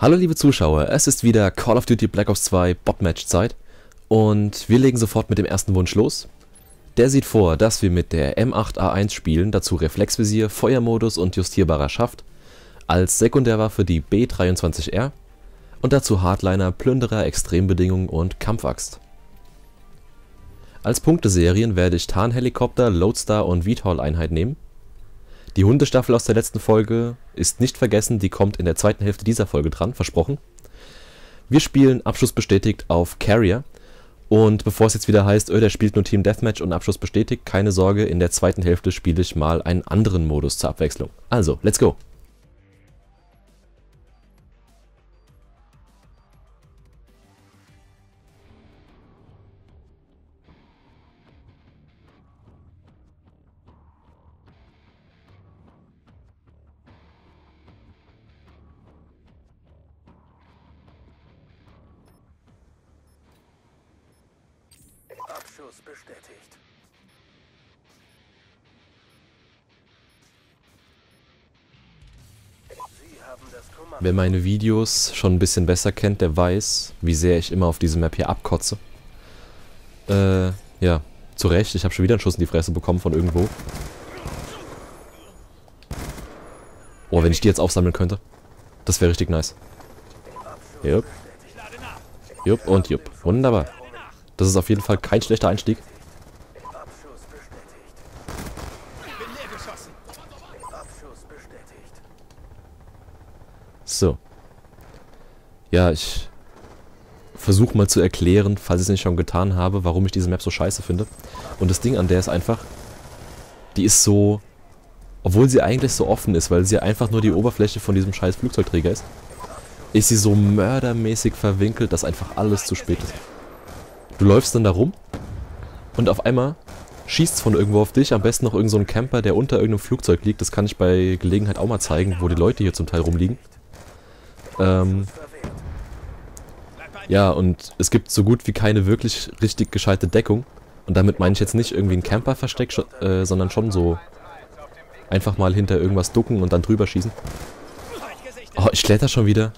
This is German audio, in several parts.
Hallo liebe Zuschauer, es ist wieder Call of Duty Black Ops 2 Botmatch Zeit und wir legen sofort mit dem ersten Wunsch los. Der sieht vor, dass wir mit der M8A1 spielen, dazu Reflexvisier, Feuermodus und justierbarer Schaft, als Sekundärwaffe die B23R und dazu Hardliner, Plünderer, Extrembedingungen und Kampfaxt. Als Punkteserien werde ich Tarnhelikopter, Lodestar und VTOL-Einheit nehmen die Hundestaffel aus der letzten Folge ist nicht vergessen, die kommt in der zweiten Hälfte dieser Folge dran, versprochen. Wir spielen Abschluss bestätigt auf Carrier. Und bevor es jetzt wieder heißt, öh, der spielt nur Team Deathmatch und Abschluss bestätigt, keine Sorge, in der zweiten Hälfte spiele ich mal einen anderen Modus zur Abwechslung. Also, let's go! Wer meine Videos schon ein bisschen besser kennt, der weiß, wie sehr ich immer auf diese Map hier abkotze. Äh, ja, zu Recht. Ich habe schon wieder einen Schuss in die Fresse bekommen von irgendwo. Oh, wenn ich die jetzt aufsammeln könnte. Das wäre richtig nice. Jupp. Jupp und jupp. Wunderbar. Das ist auf jeden Fall kein schlechter Einstieg. So. Ja, ich versuche mal zu erklären, falls ich es nicht schon getan habe, warum ich diese Map so scheiße finde. Und das Ding an der ist einfach, die ist so, obwohl sie eigentlich so offen ist, weil sie einfach nur die Oberfläche von diesem scheiß Flugzeugträger ist, ist sie so mördermäßig verwinkelt, dass einfach alles zu spät ist. Du läufst dann da rum und auf einmal schießt von irgendwo auf dich, am besten noch irgendein so Camper, der unter irgendeinem Flugzeug liegt. Das kann ich bei Gelegenheit auch mal zeigen, wo die Leute hier zum Teil rumliegen. Ähm ja, und es gibt so gut wie keine wirklich richtig gescheite Deckung. Und damit meine ich jetzt nicht irgendwie ein Camper-Versteck, äh, sondern schon so einfach mal hinter irgendwas ducken und dann drüber schießen. Oh, ich kletter schon wieder.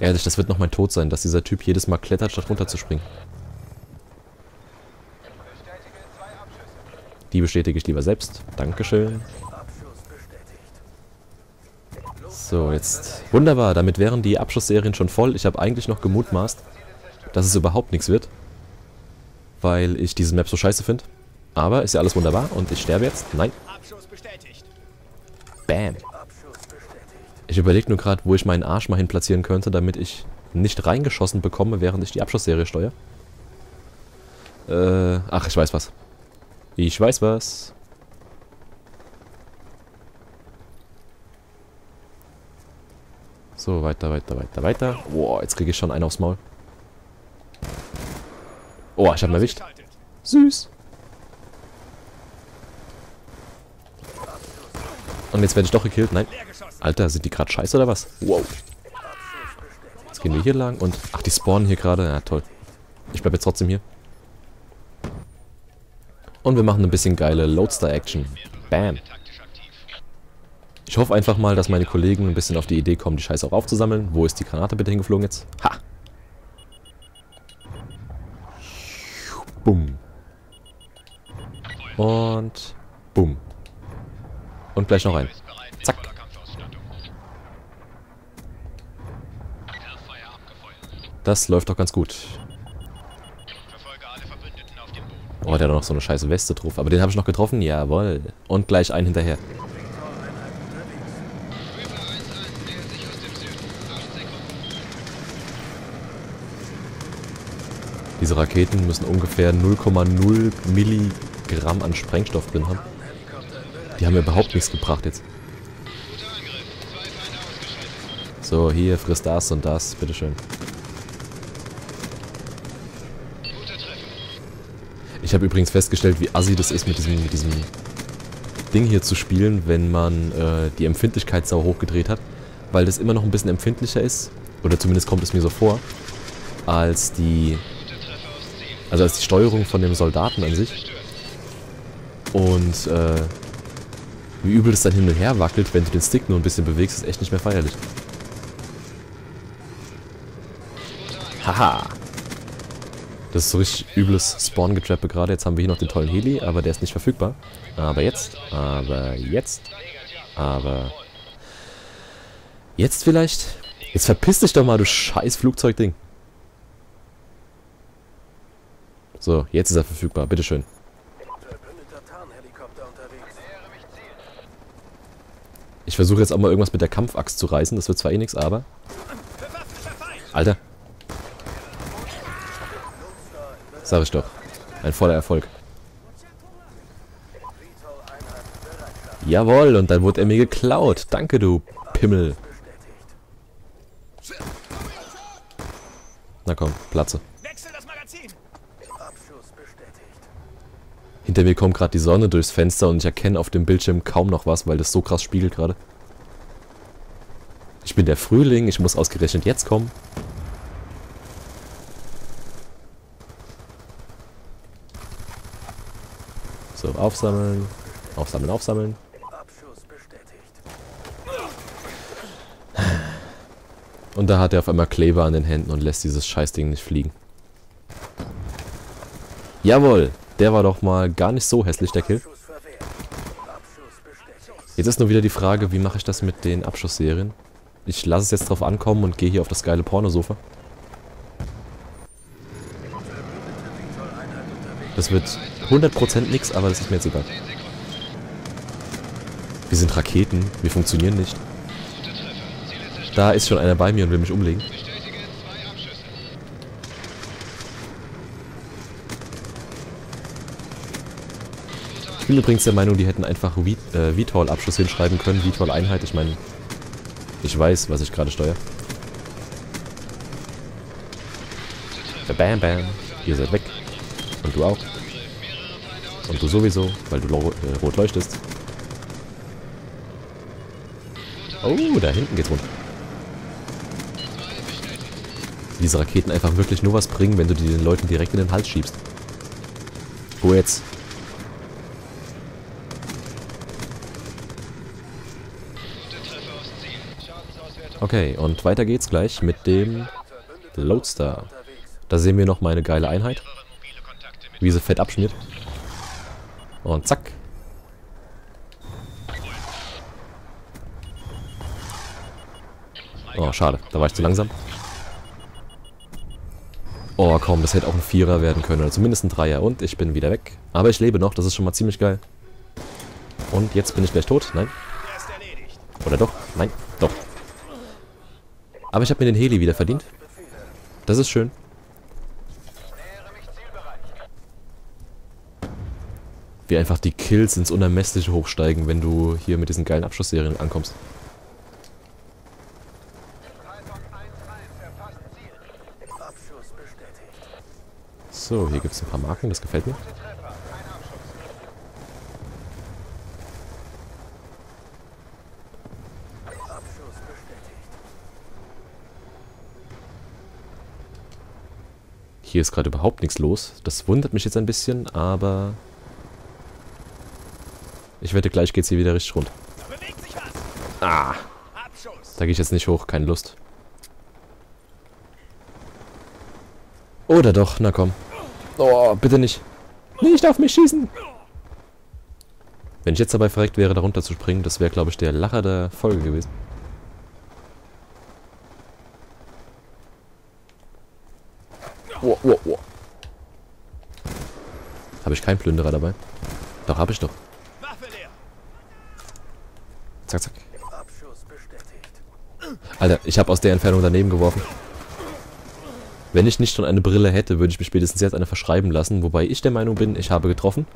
Ehrlich, das wird noch mein Tod sein, dass dieser Typ jedes Mal klettert, statt runterzuspringen. Die bestätige ich lieber selbst. Dankeschön. So, jetzt. Wunderbar, damit wären die Abschussserien schon voll. Ich habe eigentlich noch gemutmaßt, dass es überhaupt nichts wird. Weil ich diese Map so scheiße finde. Aber ist ja alles wunderbar und ich sterbe jetzt. Nein. Bam. Ich überlege nur gerade, wo ich meinen Arsch mal hin platzieren könnte, damit ich nicht reingeschossen bekomme, während ich die Abschussserie steuere. Äh, ach, ich weiß was. Ich weiß was. So, weiter, weiter, weiter, weiter. Boah, jetzt kriege ich schon einen aufs Maul. Oh, ich habe ihn erwischt. Süß. Und jetzt werde ich doch gekillt. Nein. Alter, sind die gerade scheiße oder was? Wow. Jetzt gehen wir hier lang und... Ach, die spawnen hier gerade. Ja, toll. Ich bleibe jetzt trotzdem hier. Und wir machen ein bisschen geile Loadstar-Action. Bam. Ich hoffe einfach mal, dass meine Kollegen ein bisschen auf die Idee kommen, die Scheiße auch aufzusammeln. Wo ist die Granate bitte hingeflogen jetzt? Ha! Bumm. Und... Bumm. Und gleich noch ein. Zack. Das läuft doch ganz gut. Oh, der hat noch so eine scheiße Weste drauf. Aber den habe ich noch getroffen. Jawohl. Und gleich einen hinterher. Diese Raketen müssen ungefähr 0,0 Milligramm an Sprengstoff drin haben. Die haben mir überhaupt nichts gebracht jetzt. So, hier, frisst das und das. Bitteschön. Ich habe übrigens festgestellt, wie assi das ist, mit diesem, mit diesem Ding hier zu spielen, wenn man äh, die Empfindlichkeit sau hochgedreht hat. Weil das immer noch ein bisschen empfindlicher ist, oder zumindest kommt es mir so vor, als die, also als die Steuerung von dem Soldaten an sich. Und äh, wie übel das dann hin und her wackelt, wenn du den Stick nur ein bisschen bewegst, ist echt nicht mehr feierlich. Haha. Das ist so richtig übles Spawn-Getrappe gerade. Jetzt haben wir hier noch den tollen Heli, aber der ist nicht verfügbar. Aber jetzt, aber jetzt, aber... Jetzt vielleicht? Jetzt verpiss dich doch mal, du scheiß Flugzeugding. So, jetzt ist er verfügbar. Bitteschön. Ich versuche jetzt auch mal irgendwas mit der Kampfaxt zu reißen. Das wird zwar eh nix, aber... Alter. Sag ich doch. Ein voller Erfolg. Jawohl, und dann wurde er mir geklaut. Danke, du Pimmel. Na komm, Platze. Wechsel das Magazin! Abschuss bestätigt. Hinter mir kommt gerade die Sonne durchs Fenster und ich erkenne auf dem Bildschirm kaum noch was, weil das so krass spiegelt gerade. Ich bin der Frühling, ich muss ausgerechnet jetzt kommen. So, aufsammeln. Aufsammeln, aufsammeln. Und da hat er auf einmal Kleber an den Händen und lässt dieses Scheißding nicht fliegen. Jawohl, der war doch mal gar nicht so hässlich, der Kill. Jetzt ist nur wieder die Frage, wie mache ich das mit den Abschussserien? Ich lasse es jetzt drauf ankommen und gehe hier auf das geile Pornosofa. Das wird 100% nix, aber das ist mir jetzt egal. Wir sind Raketen, wir funktionieren nicht. Da ist schon einer bei mir und will mich umlegen. Bin übrigens der Meinung, die hätten einfach Vi- äh, hinschreiben können. VTOL-Einheit, ich meine, ich weiß, was ich gerade steuere. Bam, bam. Ihr seid weg. Und du auch. Und du sowieso, weil du äh, rot leuchtest. Oh, da hinten geht's runter. Diese Raketen einfach wirklich nur was bringen, wenn du die den Leuten direkt in den Hals schiebst. Wo jetzt? Okay, und weiter geht's gleich mit dem Loadstar. Da sehen wir noch meine geile Einheit. Wie sie fett abschmiert. Und zack. Oh, schade. Da war ich zu langsam. Oh, komm, das hätte auch ein Vierer werden können. Oder zumindest ein Dreier. Und ich bin wieder weg. Aber ich lebe noch. Das ist schon mal ziemlich geil. Und jetzt bin ich gleich tot. Nein. Er. Oder doch? Nein. Doch. Aber ich habe mir den Heli wieder verdient. Das ist schön. Wie einfach die Kills ins Unermessliche hochsteigen, wenn du hier mit diesen geilen Abschussserien ankommst. So, hier gibt es ein paar Marken, das gefällt mir. Hier ist gerade überhaupt nichts los. Das wundert mich jetzt ein bisschen, aber... Ich wette, gleich geht's hier wieder richtig rund. Ah, da gehe ich jetzt nicht hoch, keine Lust. Oder doch, na komm. Oh, bitte nicht. Nicht auf mich schießen! Wenn ich jetzt dabei verreckt wäre, da runter zu springen, das wäre, glaube ich, der Lacher der Folge gewesen. Oh, oh, oh. Habe ich keinen Plünderer dabei? Doch, habe ich doch. Zack, zack. Alter, ich habe aus der Entfernung daneben geworfen. Wenn ich nicht schon eine Brille hätte, würde ich mich spätestens jetzt eine verschreiben lassen, wobei ich der Meinung bin, ich habe getroffen.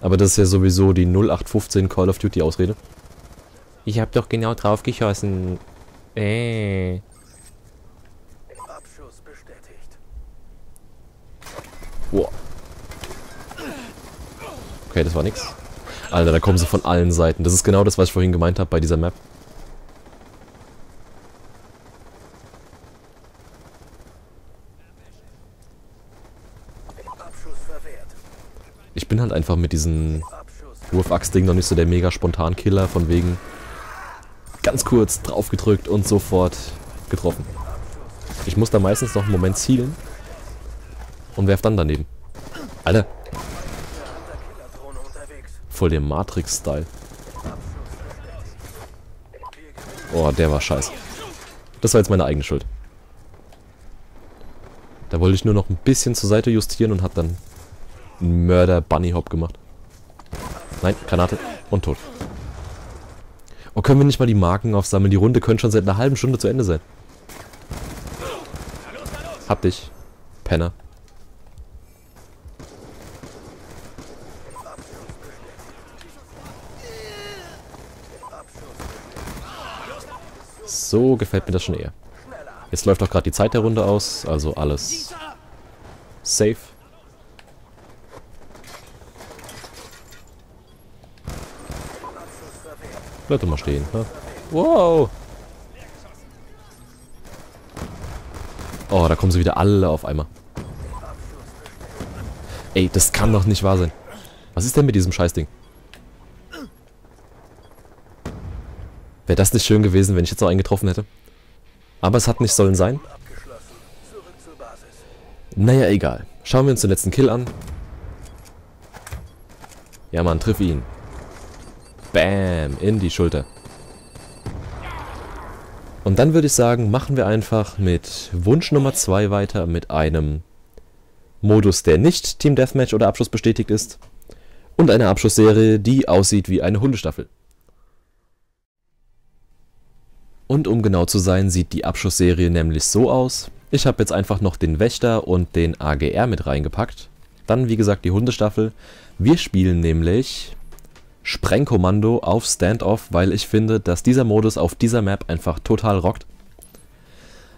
Aber das ist ja sowieso die 0815 Call of Duty Ausrede. Ich habe doch genau drauf geschossen. Äh. Abschuss bestätigt. Boah. Okay, das war nix. Alter, da kommen sie von allen Seiten. Das ist genau das, was ich vorhin gemeint habe bei dieser Map. Ich bin halt einfach mit Abschuss. Wurfachs-Ding noch nicht so der mega spontan Killer, von wegen ganz kurz draufgedrückt und sofort getroffen. Ich muss da meistens noch einen Moment zielen und werf dann daneben. Alter. Voll der Matrix-Style. Oh, der war scheiße. Das war jetzt meine eigene Schuld. Da wollte ich nur noch ein bisschen zur Seite justieren und hab dann einen Mörder-Bunny-Hop gemacht. Nein, Granate und tot. Oh, können wir nicht mal die Marken aufsammeln? Die Runde könnte schon seit einer halben Stunde zu Ende sein. Hab dich, Penner. So gefällt mir das schon eher. Jetzt läuft auch gerade die Zeit der Runde aus, also alles safe. Bleib doch mal stehen. Ne? Wow. Oh, da kommen sie wieder alle auf einmal. Ey, das kann doch nicht wahr sein. Was ist denn mit diesem Scheißding? Wäre das nicht schön gewesen, wenn ich jetzt noch einen getroffen hätte? Aber es hat nicht sollen sein. Naja, egal. Schauen wir uns den letzten Kill an. Ja, Mann, triff ihn. Bam, in die Schulter. Und dann würde ich sagen, machen wir einfach mit Wunsch Nummer 2 weiter mit einem Modus, der nicht Team Deathmatch oder Abschluss bestätigt ist. Und einer Abschlussserie, die aussieht wie eine Hundestaffel. Und um genau zu sein, sieht die Abschussserie nämlich so aus. Ich habe jetzt einfach noch den Wächter und den AGR mit reingepackt. Dann, wie gesagt, die Hundestaffel. Wir spielen nämlich Sprengkommando auf Standoff, weil ich finde, dass dieser Modus auf dieser Map einfach total rockt.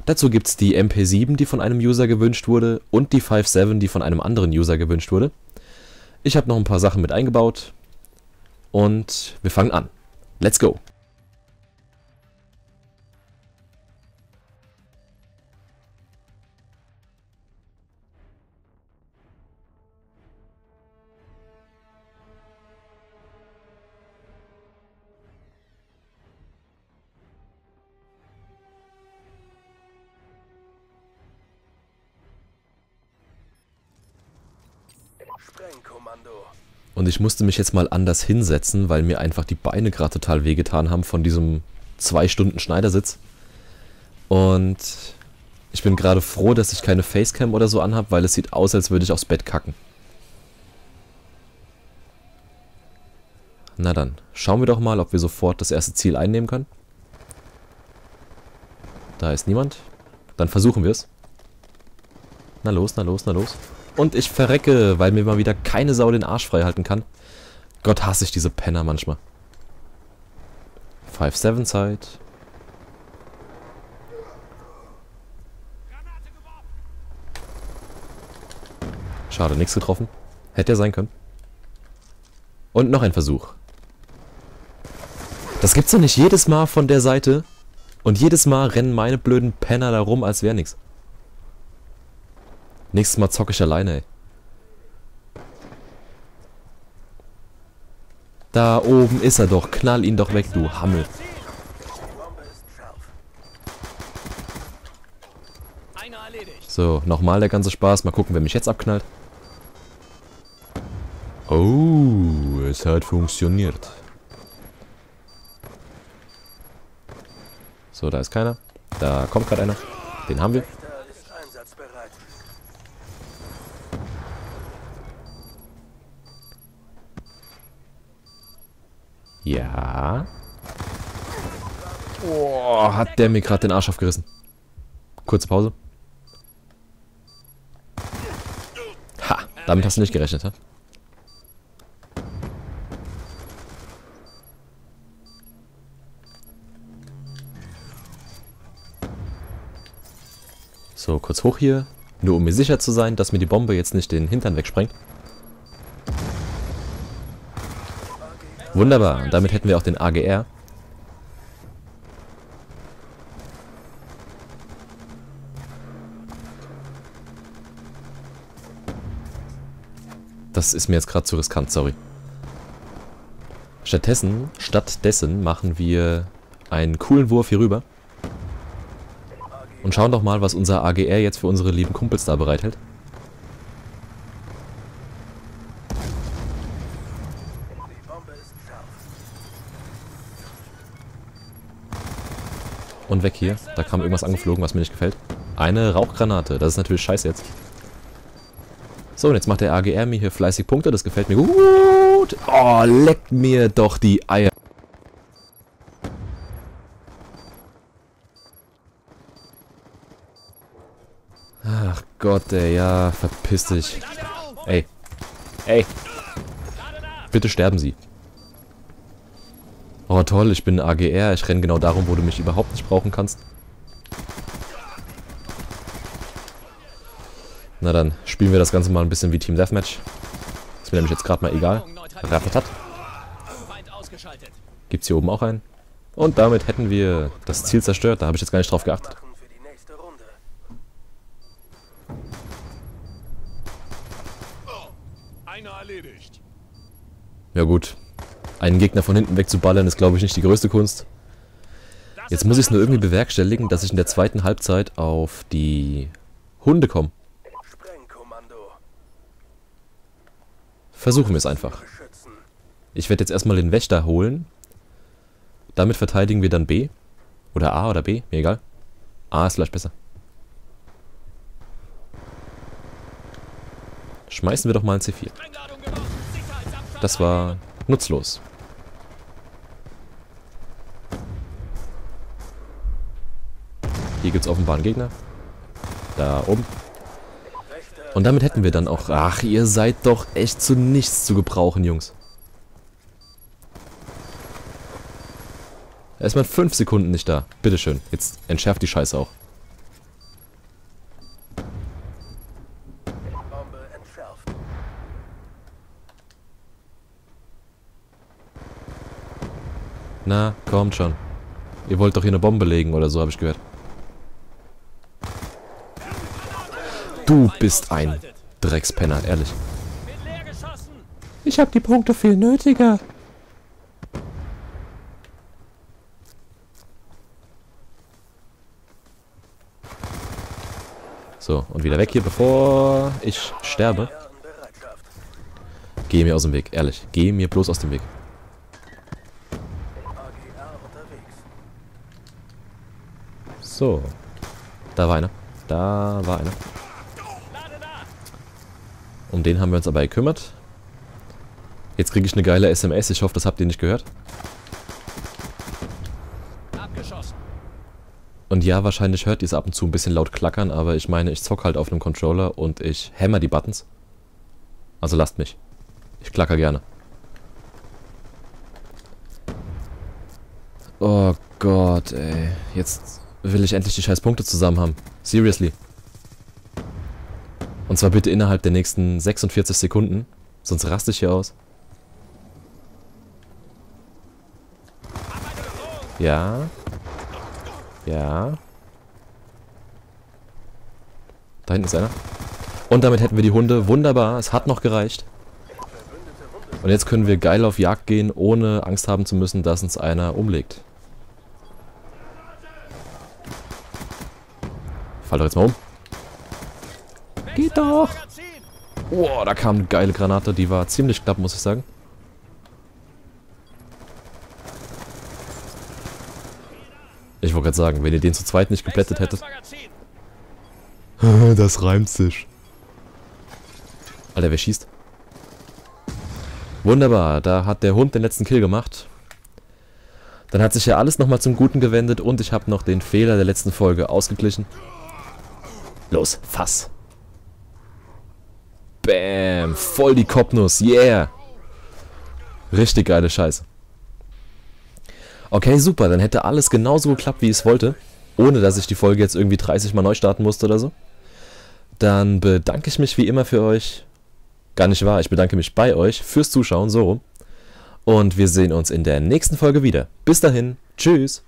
Dazu gibt es die MP7, die von einem User gewünscht wurde, und die 5.7, die von einem anderen User gewünscht wurde. Ich habe noch ein paar Sachen mit eingebaut. Und wir fangen an. Let's go! Und ich musste mich jetzt mal anders hinsetzen, weil mir einfach die Beine gerade total wehgetan haben von diesem zwei Stunden Schneidersitz. Und ich bin gerade froh, dass ich keine Facecam oder so anhab, weil es sieht aus, als würde ich aufs Bett kacken. Na dann, schauen wir doch mal, ob wir sofort das erste Ziel einnehmen können. Da ist niemand. Dann versuchen wir es. Na los, na los, na los. Und ich verrecke, weil mir mal wieder keine Sau den Arsch frei halten kann. Gott hasse ich diese Penner manchmal. 5-7 Zeit. Schade, nichts getroffen. Hätte er sein können. Und noch ein Versuch. Das gibt's doch nicht jedes Mal von der Seite. Und jedes Mal rennen meine blöden Penner da rum, als wäre nix. Nächstes Mal zocke ich alleine, ey. Da oben ist er doch. Knall ihn doch weg, du Hammel. So, nochmal der ganze Spaß. Mal gucken, wer mich jetzt abknallt. Oh, es hat funktioniert. So, da ist keiner. Da kommt gerade einer. Den haben wir. Wächter ist einsatzbereit. Ja. Oh, hat der mir gerade den Arsch aufgerissen. Kurze Pause. Ha, damit hast du nicht gerechnet, ha? So, kurz hoch hier. Nur um mir sicher zu sein, dass mir die Bombe jetzt nicht den Hintern wegsprengt. Wunderbar, und damit hätten wir auch den AGR. Das ist mir jetzt gerade zu riskant, sorry. Stattdessen, stattdessen machen wir einen coolen Wurf hier rüber. Und schauen doch mal, was unser AGR jetzt für unsere lieben Kumpels da bereithält. Die Bombe ist scharf. Und weg hier. Da kam irgendwas angeflogen, was mir nicht gefällt. Eine Rauchgranate. Das ist natürlich scheiße jetzt. So, und jetzt macht der AGR mir hier fleißig Punkte. Das gefällt mir gut. Oh, leckt mir doch die Eier. Ach Gott, ey, ja, verpiss dich. Ey. Ey. Bitte sterben Sie. Oh toll, ich bin AGR. Ich renne genau darum, wo du mich überhaupt nicht brauchen kannst. Na dann, spielen wir das Ganze mal ein bisschen wie Team Deathmatch. Ist mir nämlich jetzt gerade mal egal. Ratatat. Ausgeschaltet. Gibt's hier oben auch einen. Und damit hätten wir das Ziel zerstört. Da habe ich jetzt gar nicht drauf geachtet. Erledigt. Ja gut. Einen Gegner von hinten wegzuballern ist, glaube ich, nicht die größte Kunst. Jetzt muss ich es nur irgendwie bewerkstelligen, dass ich in der zweiten Halbzeit auf die Hunde komme. Versuchen wir es einfach. Ich werde jetzt erstmal den Wächter holen. Damit verteidigen wir dann B. Oder A oder B, mir egal. A ist vielleicht besser. Schmeißen wir doch mal ein C4. Sprengladung geworfen. Sicherheitsabstand. Das war nutzlos. Hier gibt es offenbar einen Gegner. Da oben. Und damit hätten wir dann auch... Ach, ihr seid doch echt zu nichts zu gebrauchen, Jungs. Er ist mal fünf Sekunden nicht da. Bitteschön. Jetzt entschärft die Scheiße auch. Bombe entschärft. Na, kommt schon. Ihr wollt doch hier eine Bombe legen oder so, habe ich gehört. Du bist ein Dreckspenner, ehrlich. Ich habe die Punkte viel nötiger. So, und wieder weg hier, bevor ich sterbe. Geh mir aus dem Weg, ehrlich. Geh mir bloß aus dem Weg. AGR unterwegs. So. Da war einer. Da war einer. Um den haben wir uns aber gekümmert. Jetzt kriege ich eine geile SMS. Ich hoffe, das habt ihr nicht gehört. Abgeschossen. Und ja, wahrscheinlich hört ihr es ab und zu ein bisschen laut klackern, aber ich meine, ich zock halt auf einem Controller und ich hammer die Buttons. Also lasst mich. Ich klacker gerne. Oh Gott, ey. Jetzt will ich endlich die scheiß Punkte zusammen haben. Seriously. Und zwar bitte innerhalb der nächsten 46 Sekunden. Sonst raste ich hier aus. Ja. Ja. Da hinten ist einer. Und damit hätten wir die Hunde. Wunderbar. Es hat noch gereicht. Und jetzt können wir geil auf Jagd gehen, ohne Angst haben zu müssen, dass uns einer umlegt. Fall doch jetzt mal um. Geht doch. Boah, da kam eine geile Granate. Die war ziemlich knapp, muss ich sagen. Ich wollte gerade sagen, wenn ihr den zu zweit nicht geplättet hättet. Das reimt sich. Alter, wer schießt? Wunderbar, da hat der Hund den letzten Kill gemacht. Dann hat sich ja alles nochmal zum Guten gewendet und ich habe noch den Fehler der letzten Folge ausgeglichen. Los, Fass. Bam, voll die Kopfnuss, yeah. Richtig geile Scheiße. Okay, super, dann hätte alles genauso geklappt, wie ich es wollte. Ohne, dass ich die Folge jetzt irgendwie 30 Mal neu starten musste oder so. Dann bedanke ich mich wie immer für euch. Gar nicht wahr, ich bedanke mich bei euch fürs Zuschauen, so rum. Und wir sehen uns in der nächsten Folge wieder. Bis dahin, tschüss.